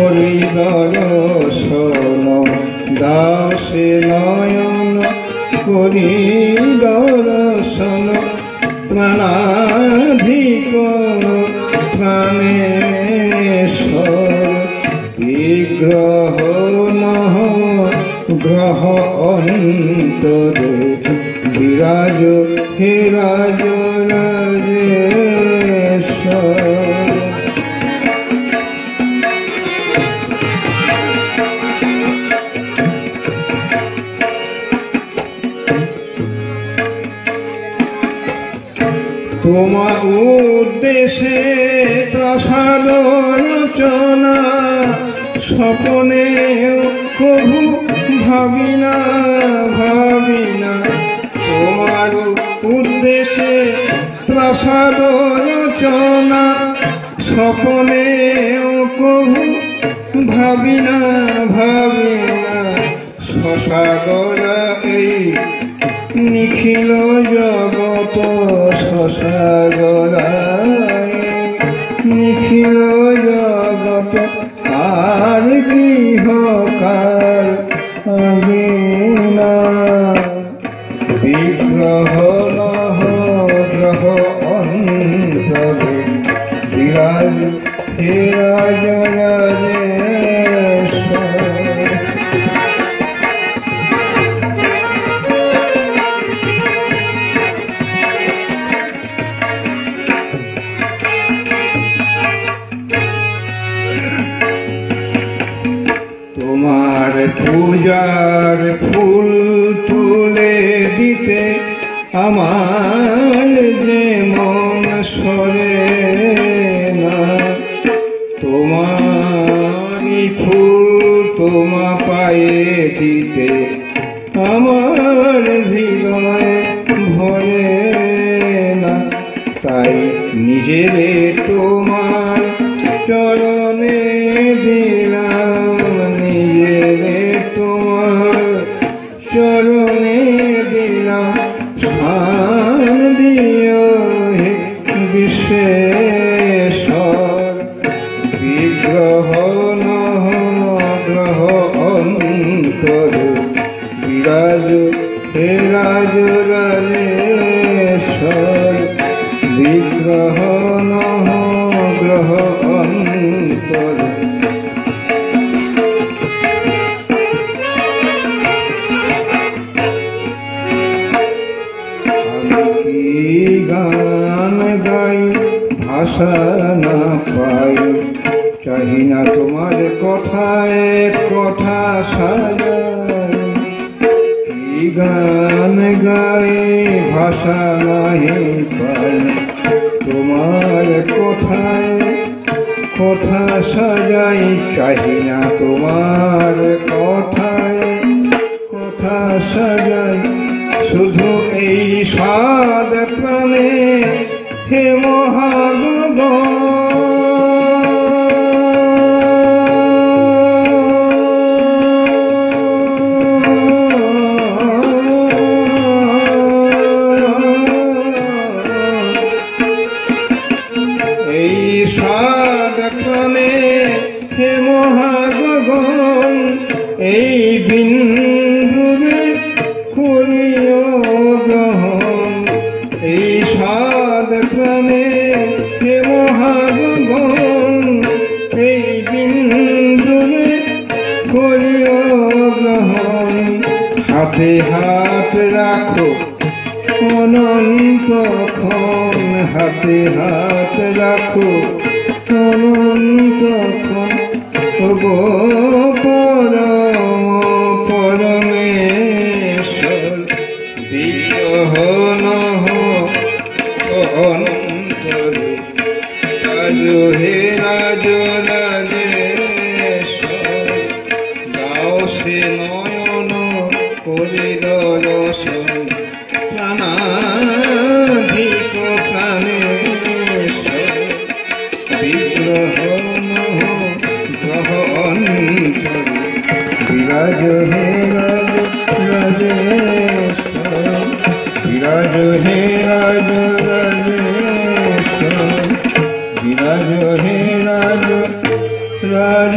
করি দর্শন দাও নয়ন করি দর্শন প্রাণাধিক প্রাণেশ্বর বিগ্রহ নহ গ্রহ অন্তরে, বিরাজ হে রাজ স্বপনে কভু ভাবি না ভাবি না তোমার উদ্দেশ্যে প্রসাদ রচনা স্বপনে কভু ভাবি না ভাবি না শশাগরা এই নিখিল জগত শশাগরায় নিখিল পাই তোমার কথায় কথা সাজাই চাহি না তোমার কথায়। কথা সাজাই শুধু এই সাদ প্রাণে হে হে মহাগণ এই হাতে হাত রাখো অনন্তক্ষণ। হাতে হাত রাখো অনন্তক্ষণ। গো राज हेराज राजराज हेराज राजिराज हे राज राज